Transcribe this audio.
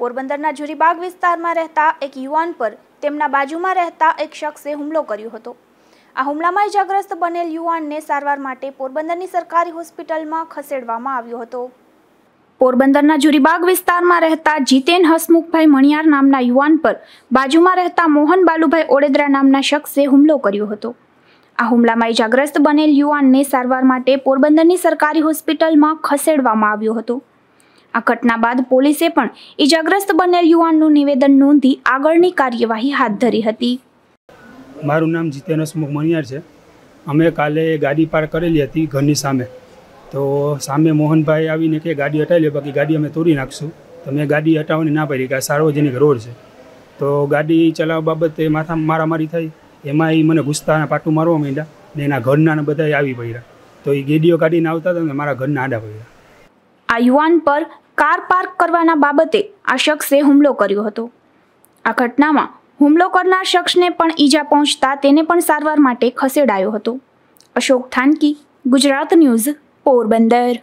પોરબંદરના જુરીબાગ વિસ્તારમાં રહેતા એક યુવાન પર તેમના બાજુમાં રહેતા એક શખ્સે હુમલો કર્યો હતો. આ હુમલામાં ઇજાગ્રસ્ત બનેલ યુવાનને સારવાર માટે પોરબંદરની સરકારી હોસ્પિટલમાં ખસેડવામાં આવ્યો હતો. પોરબંદરના જુરીબાગ વિસ્તારમાં રહેતા જીતેન હસમુખભાઈ મણિયાર નામના યુવાન પર બાજુમાં રહેતા મોહન બાલુભાઈ ઓડેદરા નામના શખ્સે હુમલો કર્યો હતો. આ હુમલામાં ઇજાગ્રસ્ત બનેલ યુવાનને સારવાર માટે પોરબંદરની સરકારી હોસ્પિટલમાં ખસેડવામાં આવ્યો હતો. આ ઘટના બાદ પોલીસે પણ ઇજાગ્રસ્ત બનેલ યુવાનનું નિવેદન નોંધી આગળની કાર્યવાહી હાથ ધરી હતી. મારું નામ જીતેન હસમુખ મણિયાર છે. અમે કાલે ગાડી પાર કરેલી હતી ઘરની સામે. તો સામે મોહનભાઈ આવીને કે ગાડી હટાવી લે બાકી ગાડી અમે તોડી નાખશું. તો મેં ગાડી હટાવવાની ના પડી કે આ સાર્વજનિક રોડ છે. તો ગાડી ચલાવવા બાબતે માથા મારામારી થઈ. એમાં એ મને ગુસ્સાના પાટું મારવા માંડ્યા. ને એના ઘરના બધા આવી પડ્યા. તો એ ગેડીઓ કાઢીને આવતા હતા ને મારા ઘરના આડા પડ્યા. આ યુવાન પર કાર પાર્ક કરવાના બાબતે આ શખ્સે હુમલો કર્યો હતો. આ ઘટનામાં હુમલો કરનાર શખ્સને પણ ઈજા પહોંચતા તેને પણ સારવાર માટે ખસેડાયો હતો. અશોક થાનકી, ગુજરાત ન્યૂઝ, પોરબંદર.